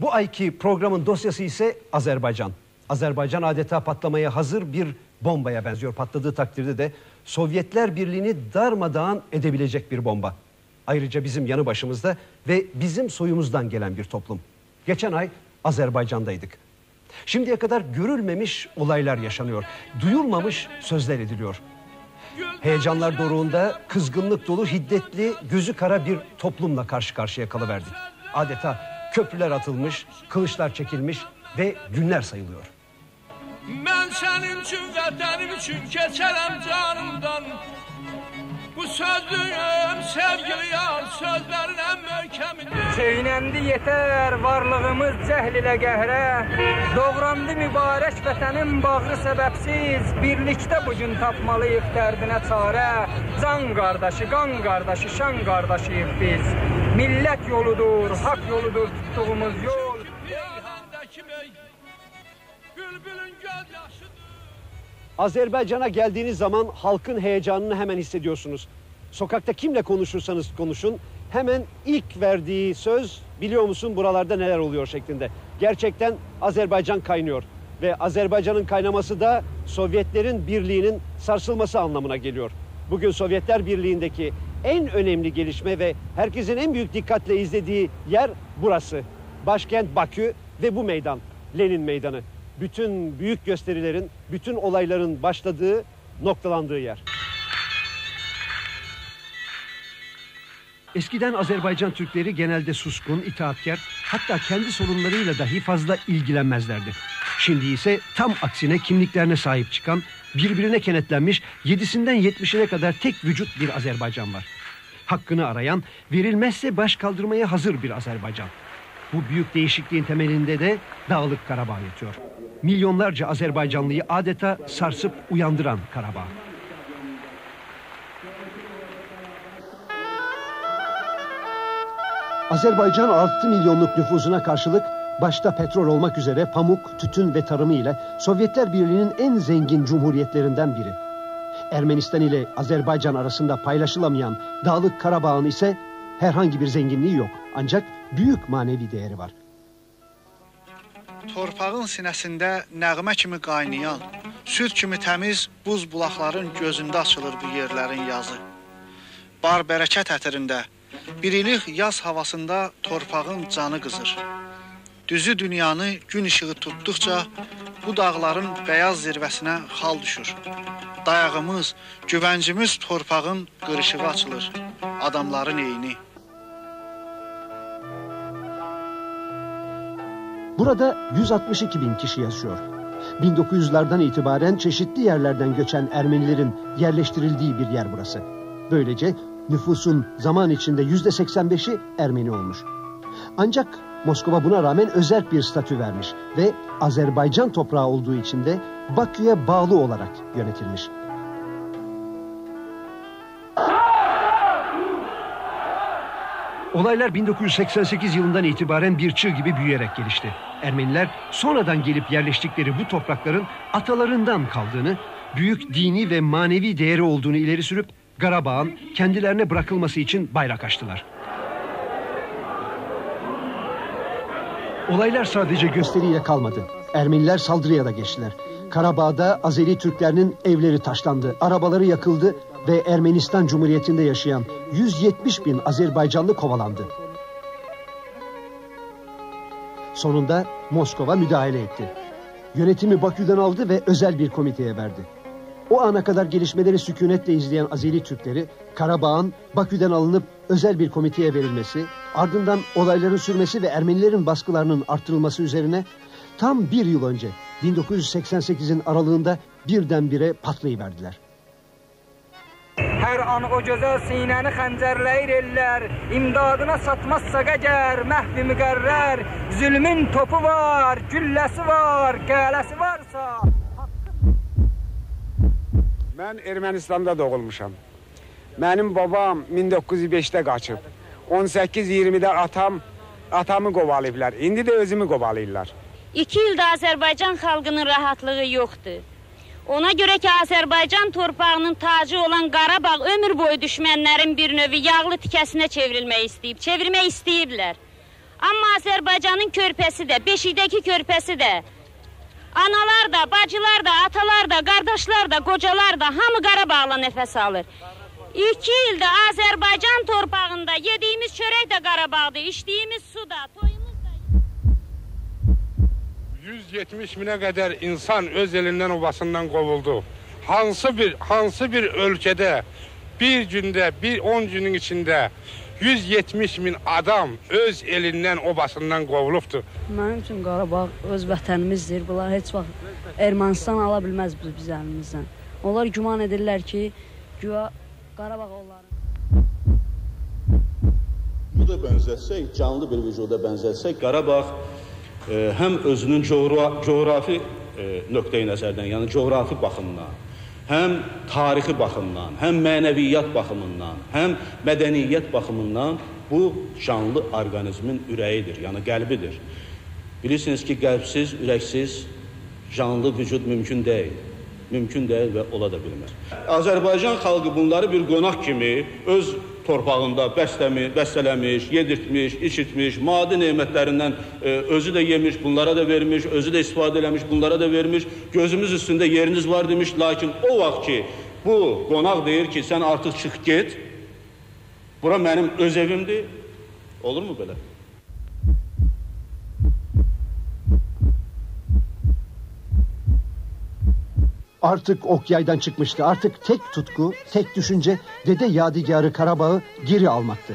Bu ayki programın dosyası ise Azerbaycan. Azerbaycan adeta patlamaya hazır bir bombaya benziyor. Patladığı takdirde de Sovyetler Birliği'ni darmadağın edebilecek bir bomba. Ayrıca bizim yanı başımızda ve bizim soyumuzdan gelen bir toplum. Geçen ay Azerbaycan'daydık. Şimdiye kadar görülmemiş olaylar yaşanıyor. Duyulmamış sözler ediliyor. Heyecanlar doruğunda kızgınlık dolu hiddetli gözü kara bir toplumla karşı karşıya kalıverdik. Adeta köprüler atılmış, kılıçlar çekilmiş ve günler sayılıyor. Ben senin için vatanım için geçerim canımdan. Bu sözlüğüm sevgili yar sözlerin en möhkemidir Çeynəndi yetər varlığımız cəhl ilə qəhrə Doğrandı mübarək vətənin bağrı səbəbsiz. Birlikdə bugün tapmalıyıq dərdinə çarə. Can qardaşı, qan qardaşı, şan qardaşıyıq biz Millət yoludur, haqq yoludur tutduğumuz yol Azerbaycan'a geldiğiniz zaman halkın heyecanını hemen hissediyorsunuz. Sokakta kimle konuşursanız konuşun hemen ilk verdiği söz biliyor musun buralarda neler oluyor şeklinde. Gerçekten Azerbaycan kaynıyor ve Azerbaycan'ın kaynaması da Sovyetlerin birliğinin sarsılması anlamına geliyor. Bugün Sovyetler Birliği'ndeki en önemli gelişme ve herkesin en büyük dikkatle izlediği yer burası. Başkent Bakü ve bu meydan Lenin Meydanı. Bütün büyük gösterilerin, bütün olayların başladığı, noktalandığı yer. Eskiden Azerbaycan Türkleri genelde suskun, itaatkar, hatta kendi sorunlarıyla dahi fazla ilgilenmezlerdi. Şimdi ise tam aksine kimliklerine sahip çıkan, birbirine kenetlenmiş, yedisinden yetmişine kadar tek vücut bir Azerbaycan var. Hakkını arayan, verilmezse baş kaldırmaya hazır bir Azerbaycan. Bu büyük değişikliğin temelinde de Dağlık Karabağ yatıyor. Milyonlarca Azerbaycanlıyı adeta sarsıp uyandıran Karabağ. Azerbaycan 6 milyonluk nüfusuna karşılık başta petrol olmak üzere pamuk, tütün ve tarımı ile Sovyetler Birliği'nin en zengin cumhuriyetlerinden biri. Ermenistan ile Azerbaycan arasında paylaşılamayan Dağlık Karabağ'ın ise herhangi bir zenginliği yok. Ancak büyük manevi değeri var. Torpağın sinəsində nəğmə kimi qaynayan, süd kimi təmiz buz bulaqların gözündə açılır bu yerlərin yazı. Bar bərəkət ətirində, birilik yaz havasında torpağın canı qızır. Düzü dünyanı gün işığı tutduqca bu dağların bəyaz zirvəsinə xal düşür. Dayağımız, güvəncimiz torpağın qırışığı açılır. Adamların eyni. Burada 162 bin kişi yaşıyor. 1900'lardan itibaren çeşitli yerlerden göçen Ermenilerin yerleştirildiği bir yer burası. Böylece nüfusun zaman içinde yüzde 85'i Ermeni olmuş. Ancak Moskova buna rağmen özel bir statü vermiş ve Azerbaycan toprağı olduğu için de Bakü'ye bağlı olarak yönetilmiş. Olaylar 1988 yılından itibaren bir çığ gibi büyüyerek gelişti. Ermeniler sonradan gelip yerleştikleri bu toprakların atalarından kaldığını, büyük dini ve manevi değeri olduğunu ileri sürüp Karabağ'ın kendilerine bırakılması için bayrak açtılar. Olaylar sadece gösteriyle kalmadı. Ermeniler saldırıya da geçtiler. Karabağ'da Azeri Türklerinin evleri taşlandı, arabaları yakıldı ve Ermenistan Cumhuriyeti'nde yaşayan 170 bin Azerbaycanlı kovalandı. Sonunda Moskova müdahale etti. Yönetimi Bakü'den aldı ve özel bir komiteye verdi. O ana kadar gelişmeleri sükunetle izleyen Azeri Türkleri Karabağ'ın Bakü'den alınıp özel bir komiteye verilmesi, ardından olayların sürmesi ve Ermenilerin baskılarının arttırılması üzerine tam bir yıl önce 1988'in aralığında birdenbire patlayıverdiler. Hər an o gözəl sinəni xəncərləyir ellər, imdadına satmazsa qəgər, məhvi müqərrər, zülmün topu var, gülləsi var, qələsi varsa... Mən Ermənistanda doğulmuşam. Mənim babam 1905-də qaçıb. 18-20-də atam atamı qovalayıblar. İndi də özümü qovalayırlar. İki ildə Azərbaycan xalqının rahatlığı yoxdur. Ona görə ki, Azərbaycan torpağının tacı olan Qarabağ ömür boyu düşmənlərin bir növü yağlı tikəsinə çevrilmək istəyib, çevirmək istəyiblər. Amma Azərbaycanın körpəsi də, beşikdəki körpəsi də, analar da, bacılar da, atalar da, qardaşlar da, qocalar da hamı Qarabağla nəfəs alır. İki ildə Azərbaycan torpağında yediyimiz çörək də Qarabağdır, içdiyimiz su da, toyumuz da. 170 minə qədər insan öz elindən obasından qovuldu. Hansı bir hansı bir ölkədə bir gündə, bir 10 günün içində 170 min adam öz elindən obasından qovulubdur. Mənim üçün Qarabağ öz vətənimizdir. Bunlar heç vaxt Ermənistan ala bilməz biz, biz əlimizdən. Onlar güman edirlər ki, güya Qarabağ onların. Bu da bənzətsək, canlı bir vücuda bənzətsək, Qarabağ e, həm özünün coğra coğrafi e, nöqteyi nəzərdən, yəni coğrafi baxımdan, həm tarixi baxımdan, həm mənəviyyat baxımından, həm mədəniyyət baxımından bu canlı orqanizmin ürəyidir, yəni qəlbidir. Bilirsiniz ki, qəlbsiz, ürəksiz canlı vücud mümkün deyil. Mümkün deyil və ola da bilməz. Azərbaycan xalqı bunları bir qonaq kimi öz torpağında bəstəmi, bəstələmiş, yedirtmiş, içirtmiş, maddi nemətlərindən e, özü də yemiş, bunlara da vermiş, özü də istifadə eləmiş, bunlara da vermiş. Gözümüz üstündə yeriniz var demiş, lakin o vaxt ki bu qonaq deyir ki, sən artıq çıx get. Bura mənim öz evimdir. Olurmu belə? Artık ok yaydan çıkmıştı. Artık tek tutku, tek düşünce Dede Yadigarı Karabağ'ı geri almaktı.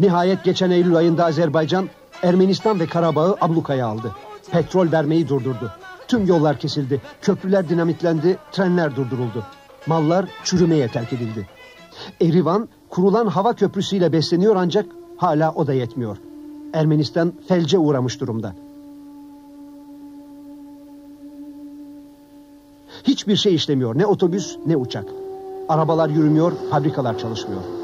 Nihayet geçen Eylül ayında Azerbaycan Ermenistan ve Karabağ'ı ablukaya aldı. Petrol vermeyi durdurdu. Tüm yollar kesildi. Köprüler dinamitlendi, trenler durduruldu. Mallar çürümeye terk edildi. Erivan kurulan hava köprüsüyle besleniyor ancak hala o da yetmiyor. Ermenistan felce uğramış durumda. Hiçbir şey işlemiyor. Ne otobüs ne uçak. Arabalar yürümüyor, fabrikalar çalışmıyor.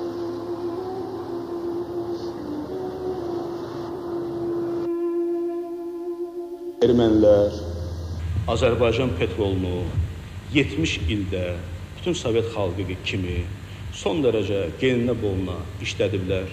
Ermənilər Azərbaycan petrolunu 70 ildə bütün Sovet xalqı kimi son dərəcə geninə boluna işlədiblər.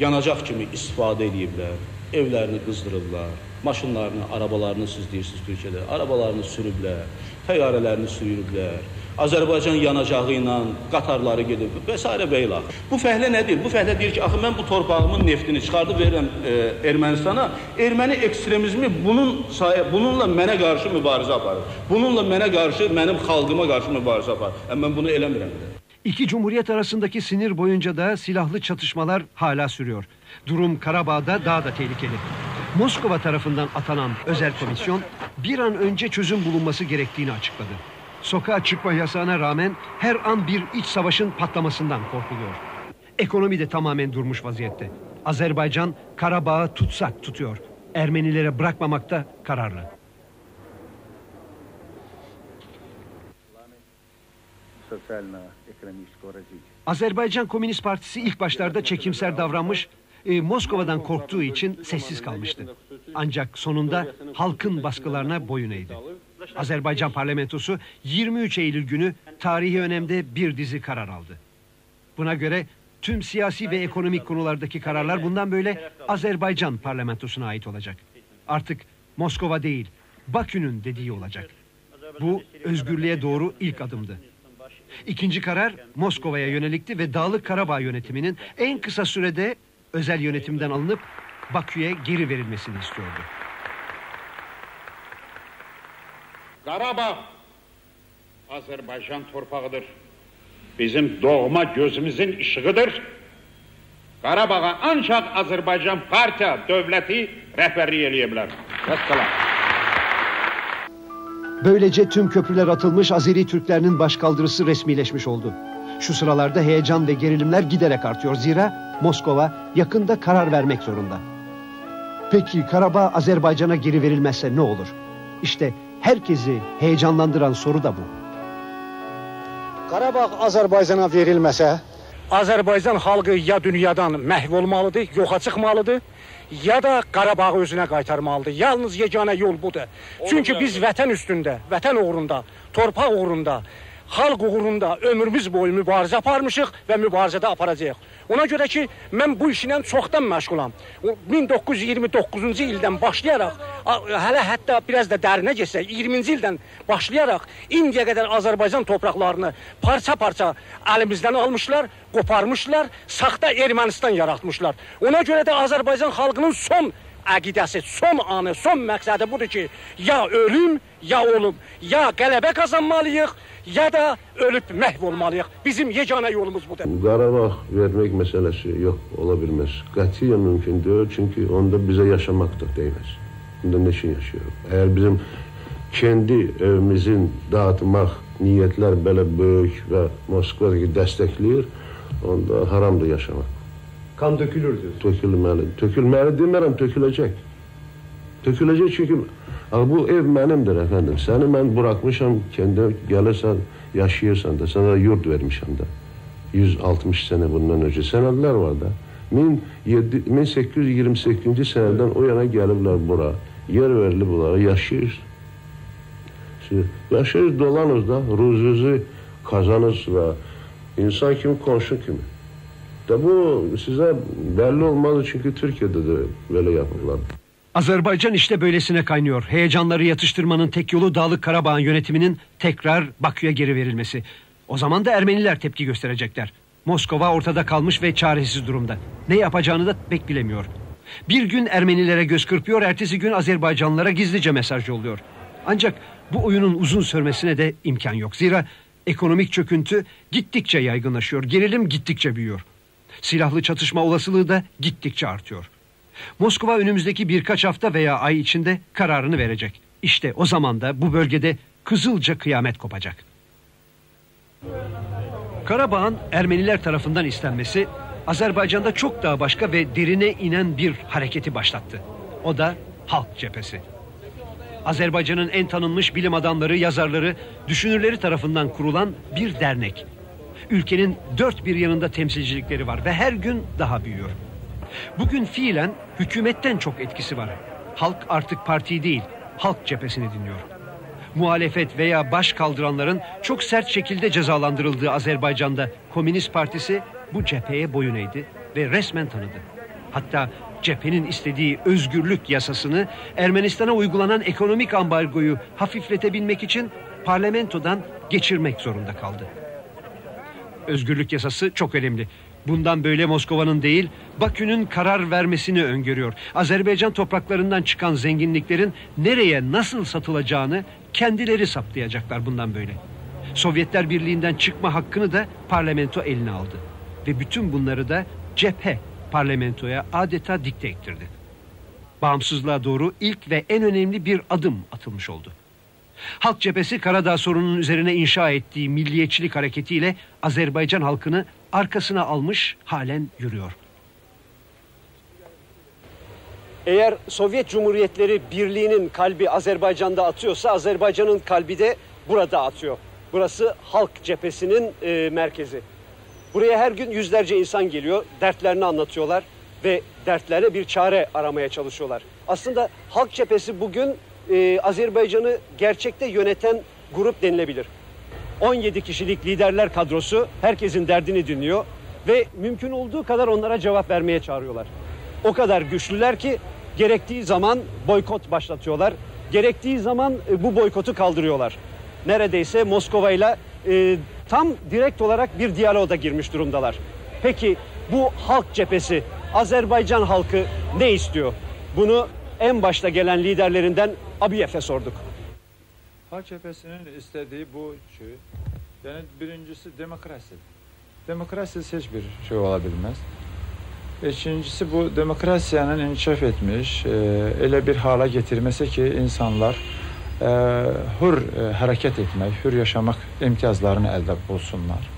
Yanacaq kimi istifadə ediblər, evlərini qızdırıblar, maşınlarını, arabalarını siz deyirsiniz Türkiyədə, arabalarını sürüblər, təyyarələrini sürüblər. Azərbaycan yanacağı ilə qatarları gedib və s. və. Bu fəhlə nədir? Bu fəhlə deyir ki, axı mən bu torpağımın neftini çıxardıb verirəm e, Ermənistana. Erməni ekstremizmi bunun sayə bununla mənə qarşı mübarizə aparır. Bununla mənə qarşı, mənim xalqıma qarşı mübarizə aparır. Amma mən bunu eləmirəm. İki cumhuriyet arasındaki sinir boyunca da silahlı çatışmalar hala sürüyor. Durum Karabağ'da daha da tehlikeli. Moskova tarafından atanan özel komisyon bir an önce çözüm bulunması gerektiğini açıkladı. Sokağa çıkma yasağına rağmen her an bir iç savaşın patlamasından korkuluyor. Ekonomi de tamamen durmuş vaziyette. Azerbaycan Karabağ'ı tutsak tutuyor. Ermenilere bırakmamakta kararlı. Azerbaycan Komünist Partisi ilk başlarda çekimser davranmış, e, Moskova'dan korktuğu için sessiz kalmıştı. Ancak sonunda halkın baskılarına boyun eğdi. Azerbaycan parlamentosu 23 Eylül günü tarihi önemde bir dizi karar aldı. Buna göre tüm siyasi ve ekonomik konulardaki kararlar bundan böyle Azerbaycan parlamentosuna ait olacak. Artık Moskova değil, Bakü'nün dediği olacak. Bu özgürlüğe doğru ilk adımdı. İkinci karar Moskova'ya yönelikti ve Dağlık Karabağ yönetiminin en kısa sürede özel yönetimden alınıp Bakü'ye geri verilmesini istiyordu. Qarabağ Azərbaycan torpağıdır. Bizim doğma gözümüzün işığıdır. Qarabağa ancaq Azərbaycan partiya dövləti rəhbərlik eləyə bilər. Vəssalam. Böylece tüm köprüler atılmış Azeri Türklerinin başkaldırısı resmileşmiş oldu. Şu sıralarda heyecan ve gerilimler giderek artıyor. Zira Moskova yakında karar vermek zorunda. Peki Karabağ Azerbaycan'a geri verilmezse ne olur? İşte herkesi heyecanlandıran soru da bu. Qarabağ Azərbaycana verilməsə, Azərbaycan xalqı ya dünyadan məhv olmalıdır, yoxa çıxmalıdır, ya da Qarabağı özünə qaytarmalıdır. Yalnız yeganə yol budur. Çünki biz vətən üstündə, vətən uğrunda, torpaq uğrunda, xalq uğrunda ömrümüz boyu mübarizə aparmışıq və mübarizədə aparacağıq. Ona görə ki, mən bu işlə çoxdan məşğulam. O 1929-cu ildən başlayaraq, hələ hətta biraz da dərinə getsək, 20-ci ildən başlayaraq indiyə qədər Azərbaycan torpaqlarını parça-parça əlimizdən almışlar, qoparmışlar, saxta Ermənistan yaratmışlar. Ona görə də Azərbaycan xalqının son əqidəsi, son anı, son məqsədi budur ki, ya ölüm, ya olum, ya qələbə qazanmalıyıq, ya da ölüb məhv olmalıyıq. Bizim yeganə yolumuz budur. Qarabağ vermək məsələsi yox, ola bilməz. Qətiyyən mümkün deyil, çünki onda bizə yaşamaq da dəyməz. Onda nə üçün yaşayırıq? Əgər bizim kendi evimizin dağıtmaq niyyətlər belə böyük və Moskvadakı dəstəkləyir, onda haramdır yaşamaq. Kan dökülür diyor. Tökülməli. Tökülməli demirəm, töküləcək. Töküləcək çünki bu ev mənimdir əfəndim. Səni mən buraxmışam, kəndə gəlirsən, yaşayırsan da, sənə yurt vermişəm də. 160 sənə bundan öncə sənədlər var da. 17 1828-ci sənədən o yana gəliblər bura. Yer verilib bunlara, yaşayır. Siz Yaşayır, dolanır da, ruzunuzu kazanır və insan kimi, qonşu kimi. Da bu sizə bəlli olmalı çünki Türkiyədə də belə yapırlar. Azerbaycan işte böylesine kaynıyor. Heyecanları yatıştırmanın tek yolu Dağlık Karabağ'ın yönetiminin tekrar Bakü'ye geri verilmesi. O zaman da Ermeniler tepki gösterecekler. Moskova ortada kalmış ve çaresiz durumda. Ne yapacağını da pek bilemiyor. Bir gün Ermenilere göz kırpıyor, ertesi gün Azerbaycanlılara gizlice mesaj yolluyor. Ancak bu oyunun uzun sürmesine de imkan yok. Zira ekonomik çöküntü gittikçe yaygınlaşıyor, gerilim gittikçe büyüyor. Silahlı çatışma olasılığı da gittikçe artıyor. Moskova önümüzdeki birkaç hafta veya ay içinde kararını verecek. İşte o zaman da bu bölgede kızılca kıyamet kopacak. Karabağ'ın Ermeniler tarafından istenmesi Azerbaycan'da çok daha başka ve derine inen bir hareketi başlattı. O da Halk Cephesi. Azerbaycan'ın en tanınmış bilim adamları, yazarları, düşünürleri tarafından kurulan bir dernek. Ülkenin dört bir yanında temsilcilikleri var ve her gün daha büyüyor. Bugün fiilen hükümetten çok etkisi var. Halk artık partiyi değil, halk cephesini dinliyor. Muhalefet veya baş kaldıranların çok sert şekilde cezalandırıldığı Azerbaycan'da Komünist Partisi bu cepheye boyun eğdi ve resmen tanıdı. Hatta cephenin istediği özgürlük yasasını Ermenistan'a uygulanan ekonomik ambargoyu hafifletebilmek için parlamentodan geçirmek zorunda kaldı. Özgürlük yasası çok önemli. Bundan böyle Moskova'nın değil, Bakü'nün karar vermesini öngörüyor. Azerbaycan topraklarından çıkan zenginliklerin nereye nasıl satılacağını kendileri saptayacaklar bundan böyle. Sovyetler Birliği'nden çıkma hakkını da parlamento eline aldı. Ve bütün bunları da cephe parlamentoya adeta dikte ettirdi. Bağımsızlığa doğru ilk ve en önemli bir adım atılmış oldu. Halk cephesi Karadağ sorununun üzerine inşa ettiği milliyetçilik hareketiyle Azerbaycan halkını arkasına almış halen yürüyor. Eğer Sovyet Cumhuriyetleri Birliği'nin kalbi Azerbaycan'da atıyorsa Azerbaycan'ın kalbi de burada atıyor. Burası halk cephesinin e, merkezi. Buraya her gün yüzlerce insan geliyor, dertlerini anlatıyorlar ve dertlerine bir çare aramaya çalışıyorlar. Aslında halk cephesi bugün e, Azerbaycan'ı gerçekte yöneten grup denilebilir. 17 kişilik liderler kadrosu herkesin derdini dinliyor ve mümkün olduğu kadar onlara cevap vermeye çağırıyorlar. O kadar güçlüler ki gerektiği zaman boykot başlatıyorlar. Gerektiği zaman e, bu boykotu kaldırıyorlar. Neredeyse Moskova ile e, tam direkt olarak bir diyaloğa girmiş durumdalar. Peki bu halk cephesi, Azerbaycan halkı ne istiyor? Bunu en başta gelen liderlerinden Abiyev'e sorduk. Halk cephesinin istediği bu şey. Yani birincisi demokrasi. Demokrasisiz hiçbir şey olabilmez. İkincisi bu demokrasiyanın inkişaf etmiş, e, elə bir hala getirmesi ki insanlar e, hür e, hareket etmek, hür yaşamak imtiyazlarını elde bulsunlar.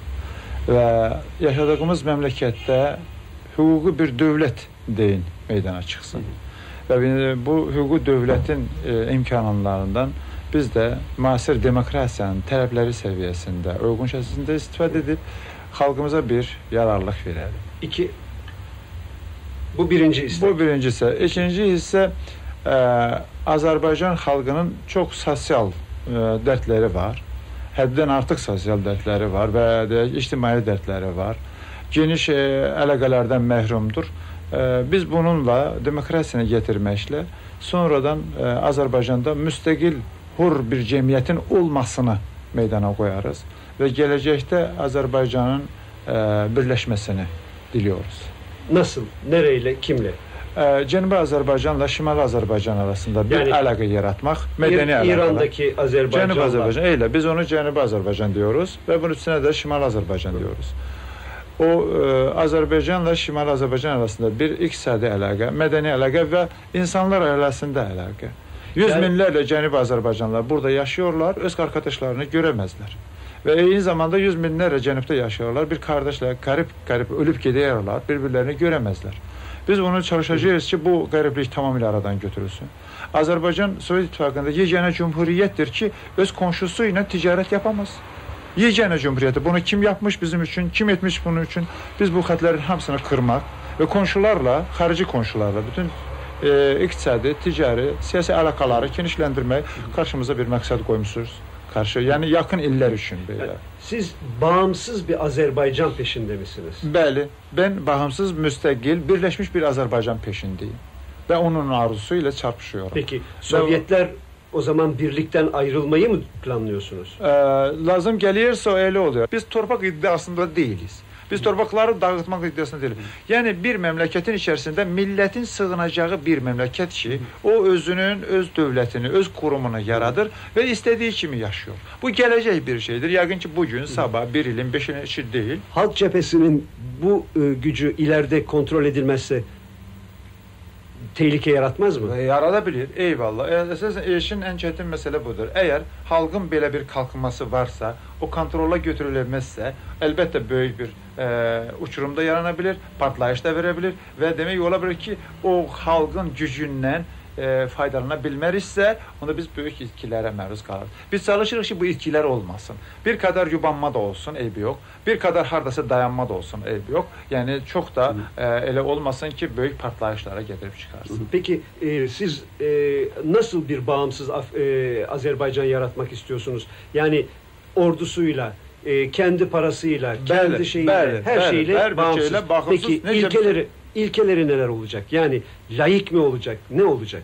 Ve yaşadığımız memlekette hukuki bir devlet deyin meydana çıksın. Ve bu hukuki devletin e, imkanlarından biz də müasir demokratiyanın tələbləri səviyyəsində uyğun şəkildə istifadə edib xalqımıza bir yararlılıq verərik. İki bu birinci istek. Bu birinci hissə. İkinci hissə ə, Azərbaycan xalqının çox sosial ə, dərdləri var. Həddən artıq sosial dərdləri var və deyək ictimai dərdləri var. Geniş ə, əlaqələrdən məhrumdur. Ə, biz bununla demokratiyanı gətirməklə sonradan ə, Azərbaycanda müstəqil hur bir cəmiyyətin olmasını meydana qoyarız və gələcəkdə Azərbaycanın ə, birləşməsini diliyoruz. Nasıl? Nereyle? Kimle? Ə, Cənubi Azərbaycanla Şimali Azərbaycan arasında bir Yəni, əlaqə yaratmaq, mədəni İr- əlaqə. İrandakı Azərbaycanla- Cənubi Azərbaycan, elə biz onu Cənubi Azərbaycan diyoruz və bunun üstünə də Şimali Azərbaycan diyoruz. O ə, Azərbaycanla Şimali Azərbaycan arasında bir iqtisadi əlaqə, mədəni əlaqə və insanlar arasında əlaqə. Yüz Yəni- minlərlə Cənubi Azərbaycanlılar burada yaşıyorlar, öz qardaşlarını görəməzlər. Və eyni zamanda yüz minlərlə cənubda yaşıyorlar. Bir qardaşlar qərib-qərib ölüb gedərlər, bir-birlərini görəməzlər. Biz bunu çalışacağız ki, bu qəriblik tamamilə aradan götürülsün. Azərbaycan Sovet İttifaqında yeganə cümhuriyyətdir ki, öz qonşusu ilə ticarət yapamaz. Yeganə cümhuriyyəti. Bunu kim yapmış bizim üçün, kim etmiş bunun üçün? Biz bu xətlərin hamısını qırmaq və qonşularla, xarici qonşularla bütün e, iqtisadi, ticari, siyasi əlaqaları genişləndirmək qarşımıza bir məqsəd qoymuşuz. Qarşı, yəni yaxın illər üçün belə. Siz bağımsız bir Azerbaycan peşinde misiniz? Bəli, ben bağımsız, müstəqil, birləşmiş bir Azərbaycan peşindeyim. Və onun arzusu ilə çarpışıyorum. Peki Sovyetler o zaman birlikten ayrılmayı mı planlıyorsunuz? Ee, lazım gelirse öyle oluyor. Biz torpaq iddiasında değiliz. Biz torpaqları dağıtmaq iddiasında deyilik. Yəni bir məmləkətin içərisində millətin sığınacağı bir məmləkət ki, o özünün öz dövlətini, öz qurumunu yaradır və istədiyi kimi yaşıyor. Bu gələcək bir şeydir. Yəqin ki, bu gün, sabah, bir ilin, beş ilin işi deyil. Halk cephesinin bu e, gücü ileride kontrol edilmezse tehlike yaratmaz mı? E. Eyvallah. E, işin ən çətin məsələ budur. Əgər xalqın belə bir qalxması varsa, o kontrola götürülməzsə, əlbəttə böyük bir e, uçurumda yarana bilər, partlayış da verə bilər və demək ola bilər ki, o xalqın gücündən e, faydalana bilməriksə, onda biz böyük itkilərə məruz qalırıq. Biz çalışırıq ki, bu itkilər olmasın. Bir qədər yubanma da olsun, eybi yox. Bir qədər hardasa dayanma da olsun, eybi yox. Yəni çox da e, elə olmasın ki, böyük partlayışlara getirib çıxarsın. Peki e, siz e, nasıl bir bağımsız Af- e, Azerbaycan yaratmak istiyorsunuz? Yani ordusuyla, e, kendi parasıyla, kendi Bəli, şeyiyle, bəli, her bəli, şeyle bir bağımsız. şeylə bağımsız. Peki ilkeleri ilkeleri neler olacak? Yani laik mi olacak? Ne olacak?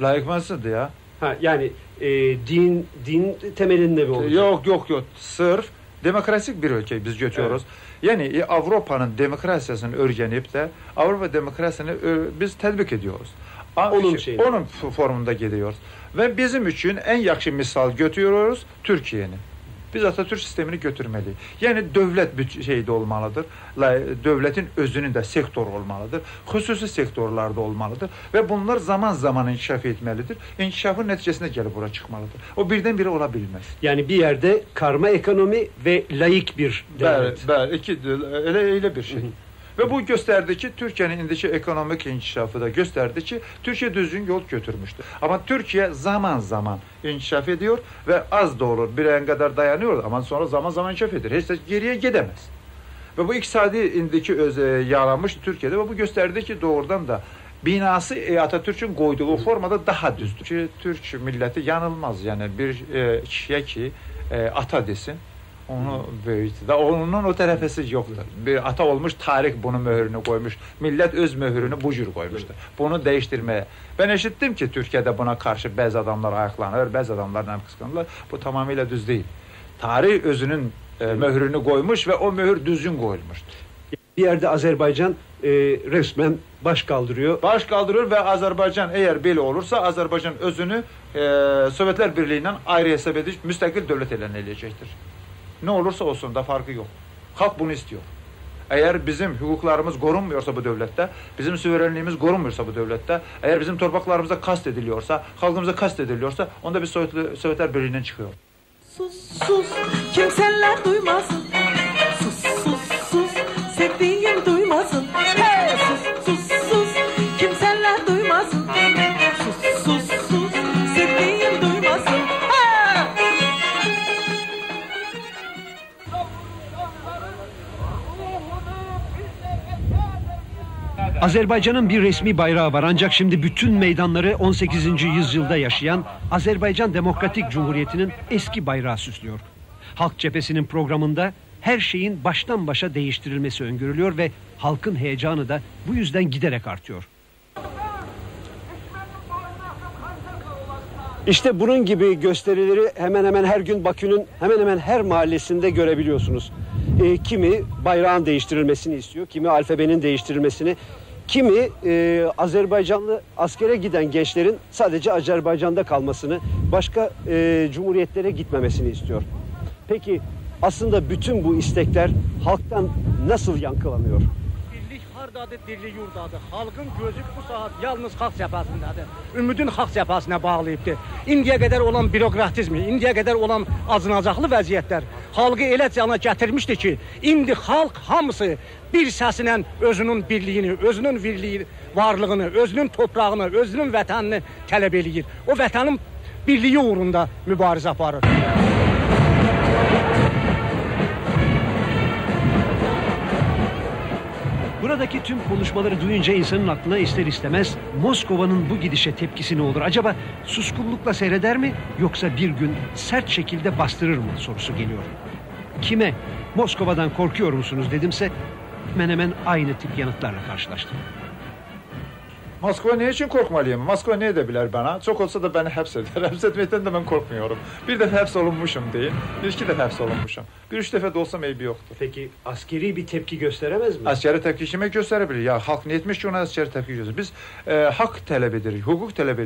Laik nasıldır ya? Ha yani e, din din temelinde mi olacak? Yox, yox, yox. Sırf demokratik bir ölkə biz götürüyoruz. Yəni e, Avropanın demokrasiyasını öyrənib də Avropa demokrasiyasını ö, biz tətbiq ediyoruz. Onun şey- onun formunda gidiyoruz. Və bizim üçün ən yaxşı misal götürüyoruz Türkiyəni. Biz Atatürk sistemini götürməliyik. Yəni dövlət şeydə olmalıdır. Dövlətin özünün də sektor olmalıdır. Xüsusi sektorlarda olmalıdır və bunlar zaman-zaman inkişaf etməlidir. İnkişafın nəticəsində gəlib bura çıxmalıdır. O birdən-birə ola bilməz. Yani bir yerde karma ekonomi ve laik bir Bəli, devlet. bəli, iki elə elə bir şey. Və bu göstərdi ki, Türkiyənin indiki ekonomik inkişafı da göstərdi ki, Türkiyə düzgün yol götürmüşdür. Amma Türkiyə zaman-zaman inkişaf ediyor və az da olur, bir ən qədər dayanıyor, amma sonra zaman-zaman inkişaf edir. Heç də geriyə gedəməz. Və bu iqtisadi indiki öz e, yaranmış Türkiyədə və bu göstərdi ki, doğrudan da binası e, Atatürk'ün qoyduğu formada daha düzdür. Türk milləti yanılmaz. Yəni bir e, kişiyə ki, e, ata desin, onu böyütdü. Da onun o tərəfəsi yoxdur. Bir ata olmuş, tarix bunun möhürünü qoymuş. Millət öz möhürünü bu cür qoymuşdur. Bunu dəyişdirməyə. Mən eşitdim ki, Türkiyədə buna qarşı bəzi adamlar ayıqlanır, bəzi adamlar nə qısqanırlar. Bu tamamilə düz deyil. Tarix özünün e, möhürünü qoymuş və o möhür düzgün qoyulmuşdur. Bir yerde Azerbaycan e, resmen baş kaldırıyor. Baş qaldırır və Azərbaycan əgər belə olursa, Azərbaycan özünü e, Sovetlər Birliyindən ayrı hesab edib müstəqil dövlət elan edəcəkdir. Nə olursa olsun da farkı yox. Xalq bunu istiyor. Əgər bizim hüquqlarımız qorunmuyorsa bu dövlətdə, bizim suverenliyimiz qorunmuyorsa bu dövlətdə, əgər bizim torpaqlarımıza kast ediliyorsa, xalqımıza kast ediliyorsa, onda biz Sovet, Sovetlər Birliyindən çıxıyoruz. Sus sus kimseler duymasın Azerbaycan'ın bir resmi bayrağı var ancak şimdi bütün meydanları 18. yüzyılda yaşayan Azerbaycan Demokratik Cumhuriyeti'nin eski bayrağı süslüyor. Halk Cephesi'nin programında her şeyin baştan başa değiştirilmesi öngörülüyor ve halkın heyecanı da bu yüzden giderek artıyor. İşte bunun gibi gösterileri hemen hemen her gün Bakü'nün hemen hemen her mahallesinde görebiliyorsunuz. Ee, kimi bayrağın değiştirilmesini istiyor, kimi alfabenin değiştirilmesini, kimi e, Azerbaycanlı askere giden gençlerin sadece Azerbaycan'da kalmasını, başka e, cumhuriyetlere gitmemesini istiyor. Peki aslında bütün bu istekler halktan nasıl yankılanıyor? Birlik hardadır, dirlik yurdadır. Xalqın gözü bu saat yalnız xalq cəbhəsindədir. Ümidin xalq cəbhəsinə bağlayıbdır. İndiyə qədər olan bürokratizmi, indiyə qədər olan acınacaqlı vəziyyətlər xalqı elə cana gətirmişdi ki, indi xalq hamısı bir səslə özünün birliyini, özünün birliyi, varlığını, özünün toprağını, özünün vətənini tələb eləyir. O vətənin birliyi uğrunda mübarizə aparır. Buradaki tüm konuşmaları duyunca insanın aklına ister istemez Moskova'nın bu gidişe tepkisi ne olur? Acaba suskunlukla seyreder mi yoksa bir gün sert şekilde bastırır mı sorusu geliyor. Kime Moskova'dan korkuyor musunuz dedimse hemen hemen aynı tip yanıtlarla karşılaştım. Moskva ne için korkmalıyım? Moskva ne edebilir bana? Çok olsa da beni hapseder. Həbs etmekten de ben korkmuyorum. Bir defa həbs olunmuşum değil. Bir iki defa həbs olunmuşum. Bir üç defa da olsam eybi yoktur. Peki askeri bir tepki gösteremez mi? Askeri tepki kime gösterebilir? Ya halk ne etmiş ki ona askeri tepki gösterir? Biz e, hak talep hukuk talep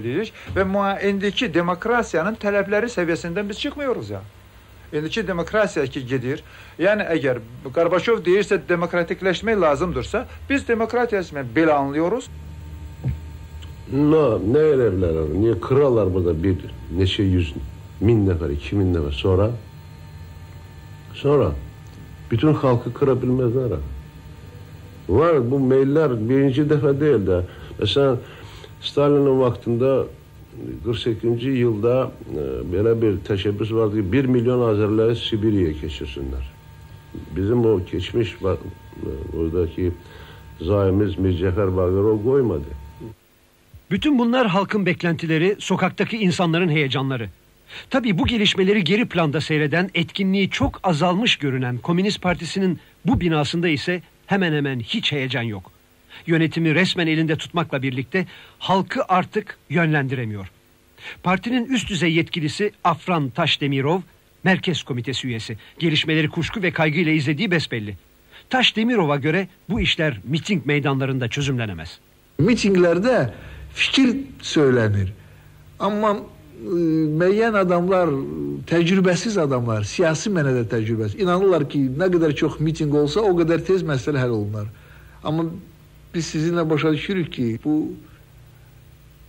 ve mua indiki demokrasiyanın talepleri seviyesinden biz çıkmıyoruz ya. İndiki demokrasiya ki gedir. Yani eğer Gorbaçov deyirsə demokratikleşme lazımdırsa biz demokratiyasını belə anlıyoruz. No, ne elerler onu? Niye kırarlar burada bir neçe yüz, min nefer, iki bin nefer sonra? Sonra bütün halkı kırabilmezler. Var bu meyiller birinci defa değil de. Mesela Stalin'in vaktinde 48. yılda e, böyle bir teşebbüs vardı ki 1 milyon Azerileri Sibirya geçirsinler. Bizim o geçmiş ba- e, zaimiz Mircefer Bagırov koymadı. Bütün bunlar halkın beklentileri, sokaktaki insanların heyecanları. Tabii bu gelişmeleri geri planda seyreden, etkinliği çok azalmış görünen Komünist Partisi'nin bu binasında ise hemen hemen hiç heyecan yok. Yönetimi resmen elinde tutmakla birlikte halkı artık yönlendiremiyor. Partinin üst düzey yetkilisi Afran Taşdemirov, Merkez Komitesi üyesi. Gelişmeleri kuşku ve kaygıyla izlediği besbelli. Taşdemirov'a göre bu işler miting meydanlarında çözümlenemez. mitinglerde fikir söylenir. Ama e, müəyyən adamlar, təcrübəsiz adamlar, siyasi mənada təcrübəsiz, inanırlar ki, nə qədər çox miting olsa, o qədər tez məsələ həll olunar. Amma biz sizinlə başa düşürük ki, bu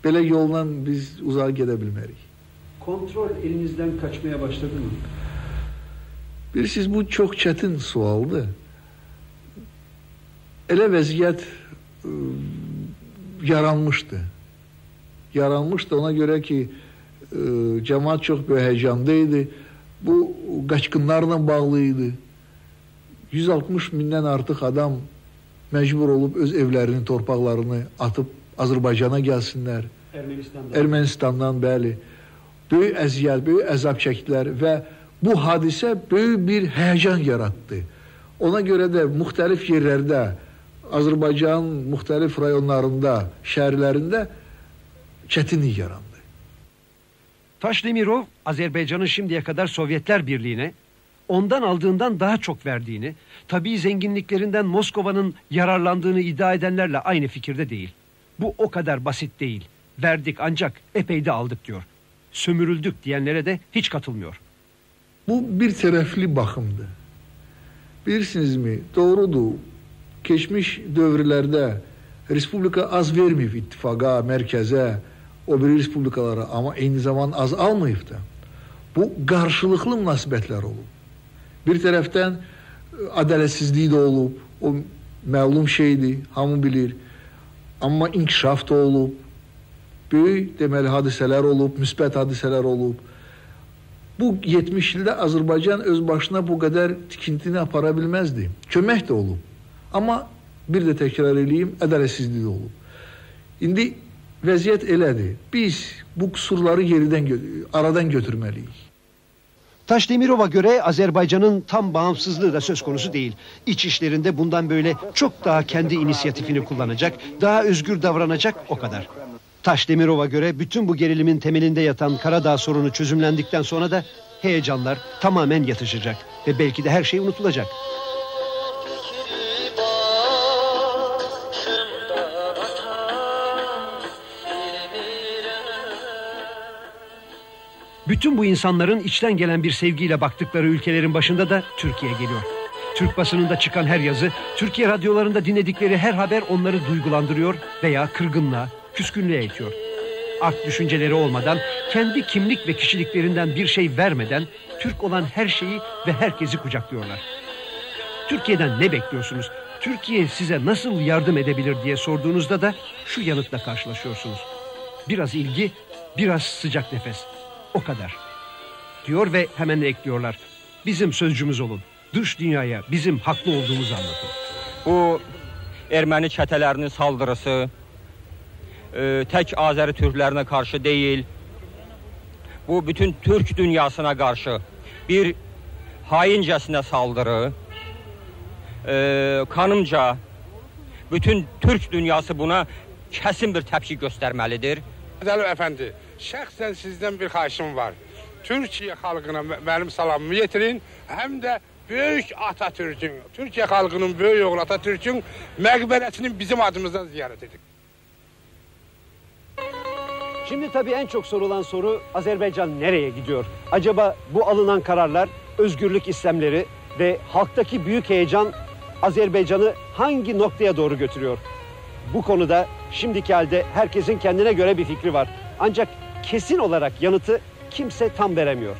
belə yolla biz uzağa gedə bilmərik. Kontrol elinizden kaçmaya başladı mı? Bilirsiniz, bu çox çətin sualdır. Elə vəziyyət e, yaranmışdı. Yaranmışdı ona görə ki, e, cəmaat çox böyük həyəcanda idi. Bu qaçqınlarla bağlı idi. 160 mindən artıq adam məcbur olub öz evlərinin, torpaqlarını atıb Azərbaycana gəlsinlər. Ermenistan'da. Ermənistandan bəli. Böyük əziyyət, böyük əzab çəkdilər və bu hadisə böyük bir həyəcan yaratdı. Ona görə də müxtəlif yerlərdə Azərbaycanın müxtəlif rayonlarında, şəhərlərində çətinlik yarandı. Taşdemirov, Azerbaycan'ın şimdiye kadar Sovyetler Birliği'ne ondan aldığından daha çok verdiğini, tabii zenginliklerinden Moskova'nın yararlandığını iddia edenlerle aynı fikirde değil. Bu o kadar basit değil. Verdik ancak epey de aldık diyor. Sömürüldük diyenlere de hiç katılmıyor. Bu bir tərəfli baxımdır. Bilirsinizmi, doğrudur. Keçmiş dövrlərdə respublika az verməyib ittifaqa, mərkəzə, biri respublikalara, amma eyni zaman az almayıb da. Bu qarşılıqlı münasibətlər olub. Bir tərəfdən e, ədalətsizlik də olub, o məlum şeydir, hamı bilir. Amma inkişaf da olub. Böyük deməli hadisələr olub, müsbət hadisələr olub. Bu 70 ildə Azərbaycan öz başına bu qədər tikintini apara bilməzdi. Kömək də olub. Amma bir də təkrar eləyim, ədalətsizlik olub. İndi vəziyyət elədir. Biz bu qüsurları yeridən aradan götürməliyik. Taşdemirova göre Azerbaycan'ın tam bağımsızlığı da söz konusu değil. İç işlerinde bundan böyle çok daha kendi inisiyatifini kullanacak, daha özgür davranacak o kadar. Taşdemirova göre bütün bu gerilimin temelinde yatan Karadağ sorunu çözümlendikten sonra da heyecanlar tamamen yatışacak ve belki de her şey unutulacak. Bütün bu insanların içten gelen bir sevgiyle baktıkları ülkelerin başında da Türkiye geliyor. Türk basınında çıkan her yazı, Türkiye radyolarında dinledikleri her haber onları duygulandırıyor veya kırgınlığa, küskünlüğe itiyor. Art düşünceleri olmadan, kendi kimlik ve kişiliklerinden bir şey vermeden Türk olan her şeyi ve herkesi kucaklıyorlar. Türkiye'den ne bekliyorsunuz? Türkiye size nasıl yardım edebilir diye sorduğunuzda da şu yanıtla karşılaşıyorsunuz. Biraz ilgi, biraz sıcak nefes. O kadar. Diyor ve hemen ekliyorlar. Bizim sözcümüz olun. Dış dünyaya bizim haklı olduğumuzu anlatın. Bu erməni çətələrinin saldırısı e, tək Azəri türklərinə qarşı deyil. Bu bütün Türk dünyasına qarşı bir haincəsinə saldırı. E, kanımca bütün Türk dünyası buna kəsin bir təpki göstərməlidir. Ədəli əfəndi, şəxsən sizdən bir xahişim var. Türkiyə xalqına mə- mənim salamımı yetirin, həm də böyük Atatürk'ün, Türkiyə xalqının böyük oğlu Atatürk'ün məqbərəsini bizim adımızdan ziyarət edin. Şimdi tabii en çok sorulan soru Azerbaycan nereye gidiyor? Acaba bu alınan kararlar, özgürlük istemleri ve halktaki büyük heyecan Azerbaycan'ı hangi noktaya doğru götürüyor? Bu konuda şimdiki halde herkesin kendine göre bir fikri var. Ancak kesin olarak yanıtı kimse tam veremiyor.